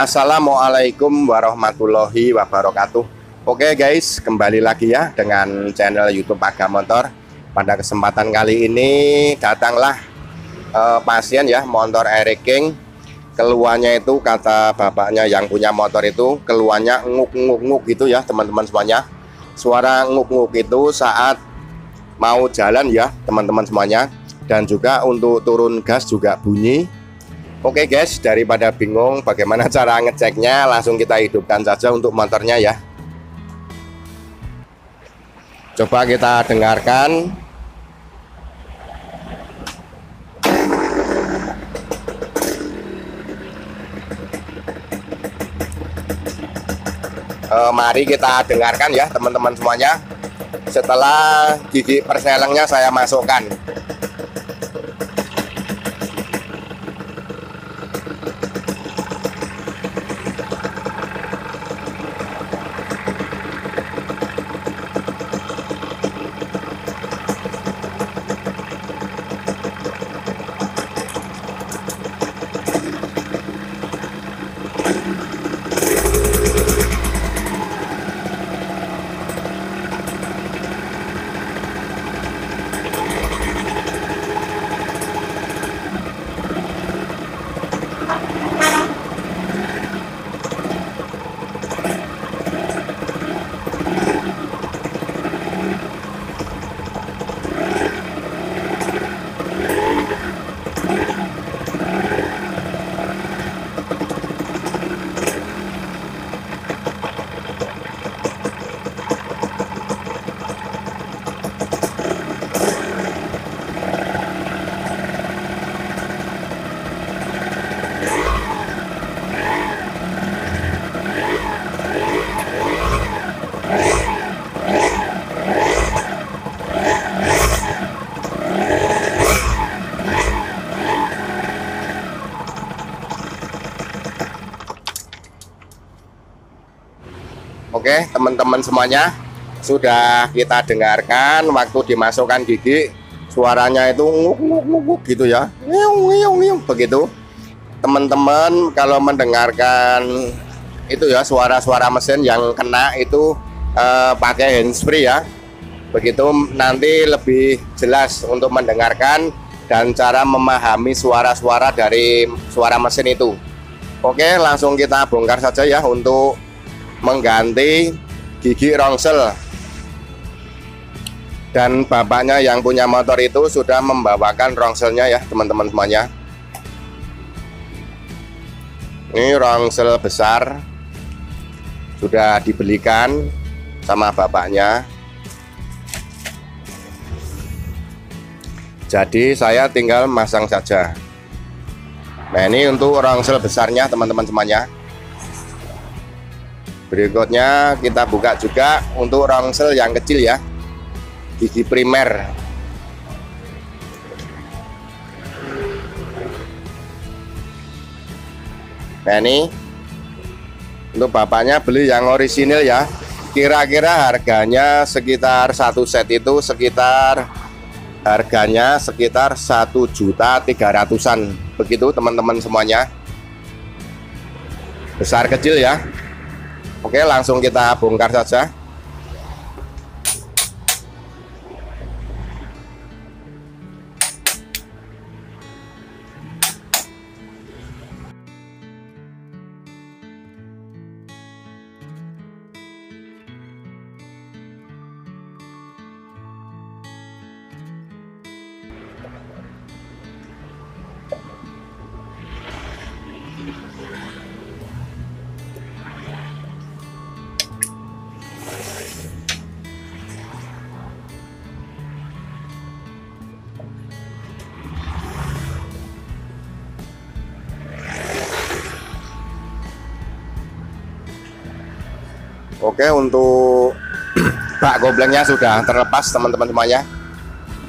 Assalamualaikum warahmatullahi wabarakatuh. Oke guys, kembali lagi ya dengan channel YouTube Aga Motor Pada kesempatan kali ini datanglah uh, pasien ya motor Eric King. Keluarnya itu kata bapaknya yang punya motor itu Keluarnya nguk-nguk-nguk gitu ya teman-teman semuanya. Suara nguk-nguk itu saat mau jalan ya teman-teman semuanya. Dan juga untuk turun gas juga bunyi Oke guys, daripada bingung bagaimana cara ngeceknya, langsung kita hidupkan saja untuk motornya ya. Coba kita dengarkan. E, mari kita dengarkan ya teman-teman semuanya. Setelah gigi perselengnya saya masukkan. Teman-teman semuanya sudah kita dengarkan waktu dimasukkan gigi suaranya itu nguk nguk nguk gitu ya. Ngiung ngiung ngiung begitu. Teman-teman kalau mendengarkan itu ya suara-suara mesin yang kena itu eh, pakai handsfree ya. Begitu nanti lebih jelas untuk mendengarkan dan cara memahami suara-suara dari suara mesin itu. Oke langsung kita bongkar saja ya untuk mengganti gigi rongsel. Dan bapaknya yang punya motor itu sudah membawakan rongselnya ya teman-teman semuanya. Ini rongsel besar sudah dibelikan sama bapaknya. Jadi saya tinggal masang saja. Nah ini untuk rongsel besarnya teman-teman semuanya berikutnya kita buka juga untuk rongsel yang kecil ya. Gigi primer. Nah ini untuk bapaknya beli yang orisinil ya. Kira-kira harganya sekitar satu set itu sekitar harganya sekitar satu juta tiga ratusan. Begitu teman-teman semuanya. Besar kecil ya Oke langsung kita bongkar saja Oke untuk bak goblengnya sudah terlepas teman-teman semuanya.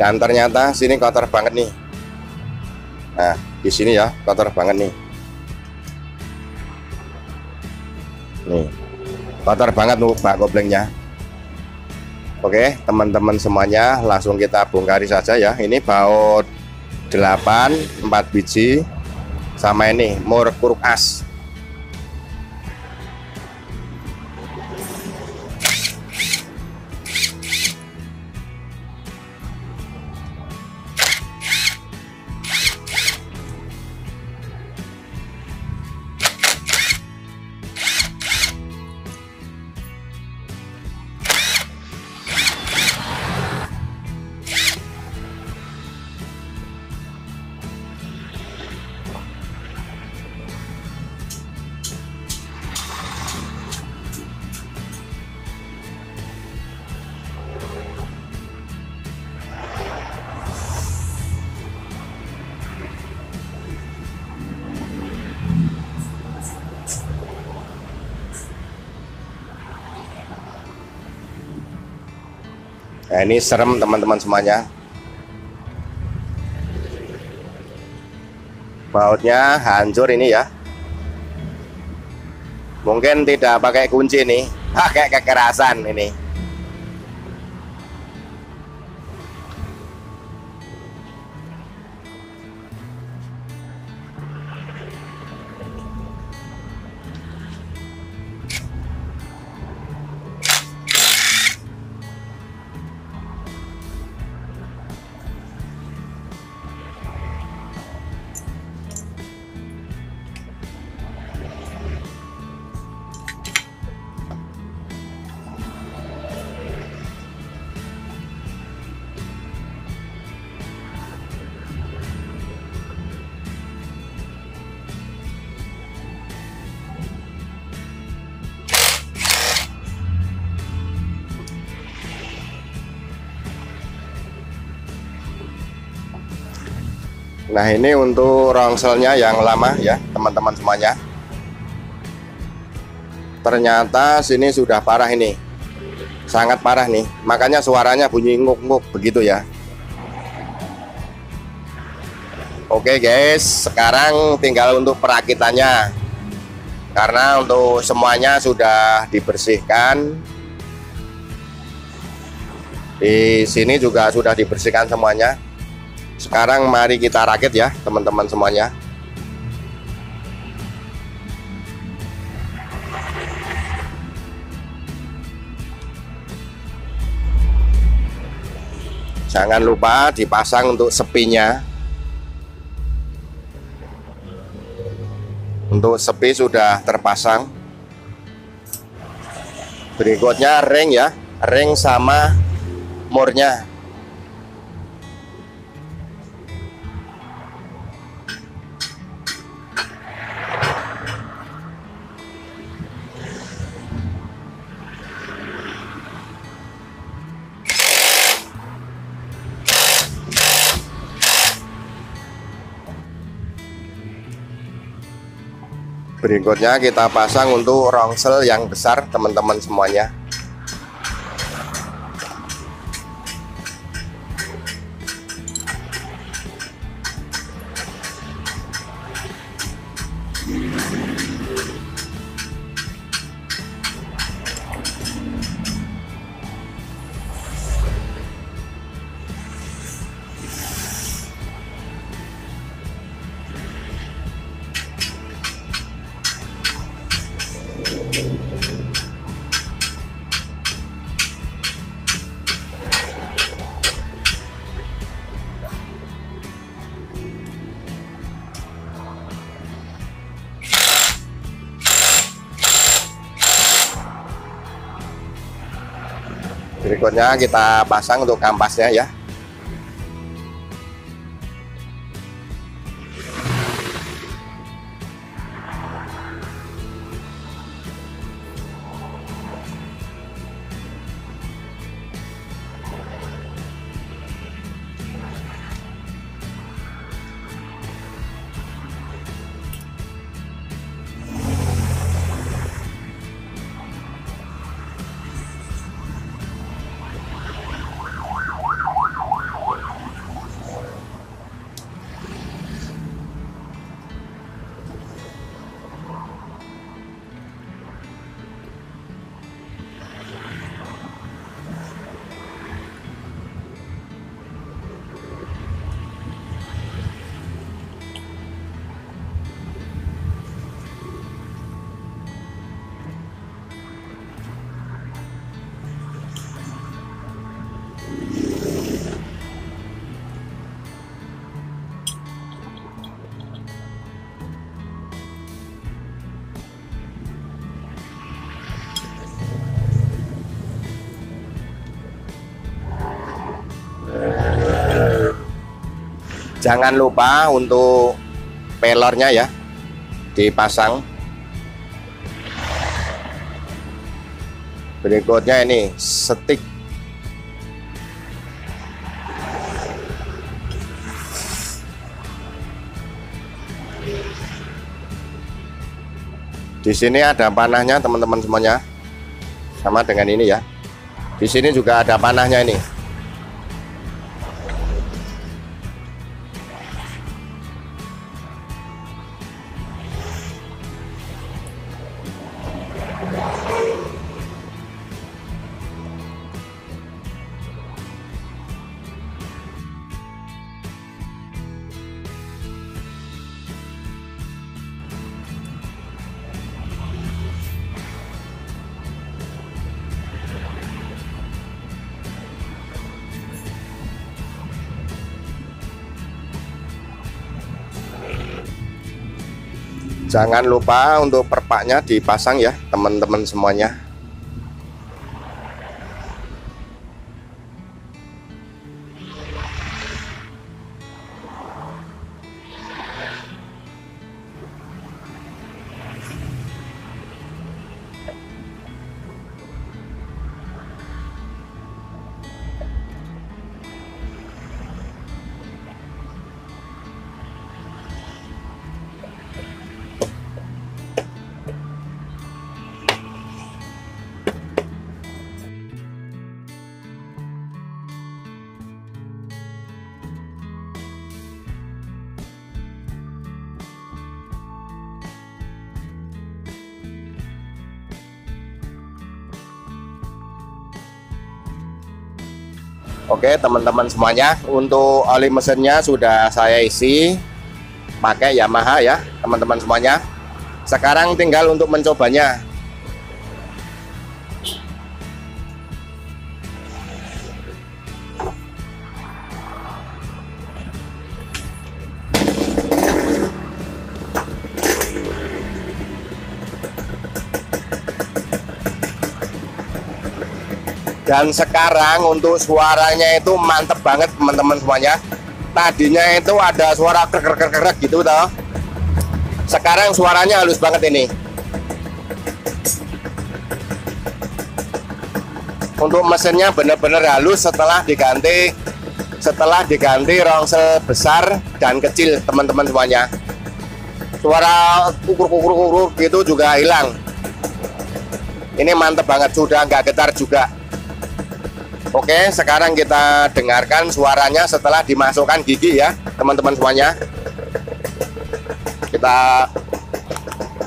Dan ternyata sini kotor banget nih. Nah di sini ya kotor banget nih. Nih kotor banget tuh bak goblengnya. Oke teman-teman semuanya langsung kita bongkari saja ya. Ini baut 8 4 biji sama ini mur kuruk as Nah, ini serem teman-teman semuanya. Bautnya hancur ini ya. Mungkin tidak pakai kunci nih, pakai kekerasan ini. Nah ini untuk rongselnya yang lama ya teman-teman semuanya. Ternyata sini sudah parah ini. Sangat parah nih. Makanya suaranya bunyi nguk-nguk begitu ya. Oke guys. Sekarang tinggal untuk perakitannya. Karena untuk semuanya sudah dibersihkan. Di sini juga sudah dibersihkan semuanya sekarang mari kita rakit ya teman-teman semuanya. Jangan lupa dipasang untuk sepinya. Untuk sepi sudah terpasang. Berikutnya ring ya Ring sama murnya berikutnya kita pasang untuk rongsel yang besar teman-teman semuanya berikutnya kita pasang untuk kampasnya ya jangan lupa untuk pelornya ya dipasang. Berikutnya ini stick di sini ada panahnya teman-teman semuanya. Sama dengan ini ya. Di sini juga ada panahnya ini jangan lupa untuk perpaknya dipasang ya teman-teman semuanya Oke teman-teman semuanya untuk oli mesinnya sudah saya isi pakai Yamaha ya teman-teman semuanya. Sekarang tinggal untuk mencobanya dan sekarang untuk suaranya itu mantep banget teman-teman semuanya. Tadinya itu ada suara krek gitu toh. Sekarang suaranya halus banget ini. Untuk mesinnya benar-benar halus setelah diganti setelah diganti rongsel besar dan kecil teman-teman semuanya. Suara kukur kukur kukur gitu juga hilang. Ini mantep banget sudah nggak getar juga Oke, sekarang kita dengarkan suaranya setelah dimasukkan gigi ya, teman-teman semuanya. Kita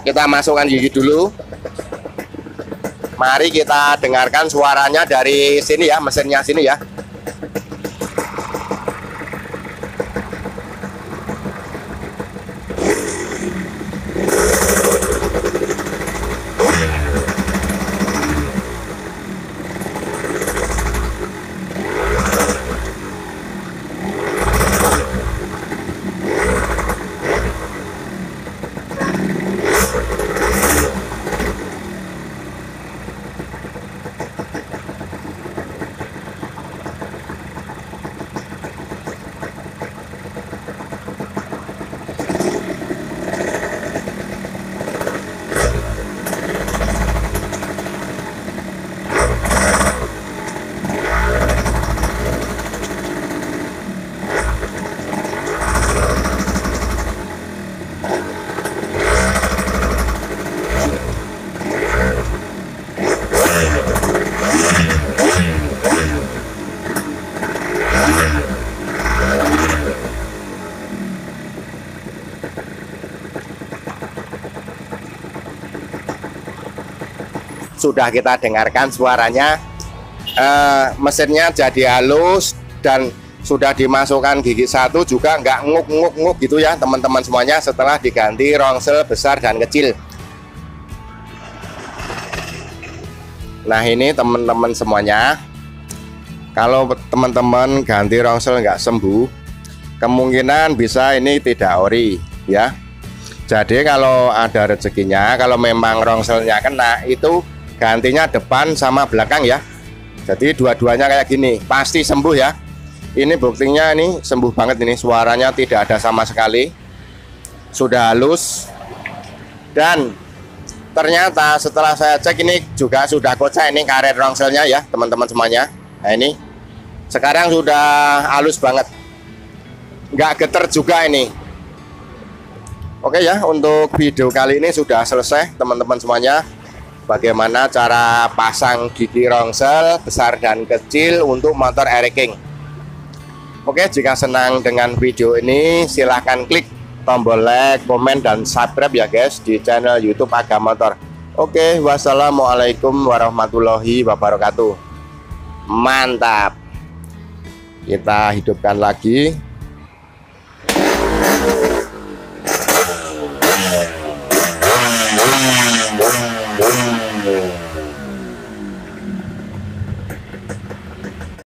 kita masukkan gigi dulu. Mari kita dengarkan suaranya dari sini ya, mesinnya sini ya. Sudah kita dengarkan suaranya. Uh, mesinnya jadi halus dan sudah dimasukkan gigi satu juga nggak nguk-nguk-nguk gitu ya teman-teman semuanya setelah diganti rongsel besar dan kecil. Nah ini teman-teman semuanya kalau teman-teman ganti rongsel nggak sembuh kemungkinan bisa ini tidak ori ya. Jadi kalau ada rezekinya kalau memang rongselnya kena itu gantinya depan sama belakang ya. Jadi dua-duanya kayak gini. Pasti sembuh ya. Ini buktinya ini sembuh banget ini. Suaranya tidak ada sama sekali. Sudah halus. Dan ternyata setelah saya cek ini juga sudah kocak ini karet rongselnya ya teman-teman semuanya. Nah ini sekarang sudah halus banget. Nggak geter juga ini. Oke ya untuk video kali ini sudah selesai teman-teman semuanya bagaimana cara pasang gigi rongsel besar dan kecil untuk motor Eric King? Oke jika senang dengan video ini silahkan klik tombol like, komen, dan subscribe ya guys di channel youtube Aga Motor. Oke wassalamualaikum warahmatullahi wabarakatuh. Mantap. Kita hidupkan lagi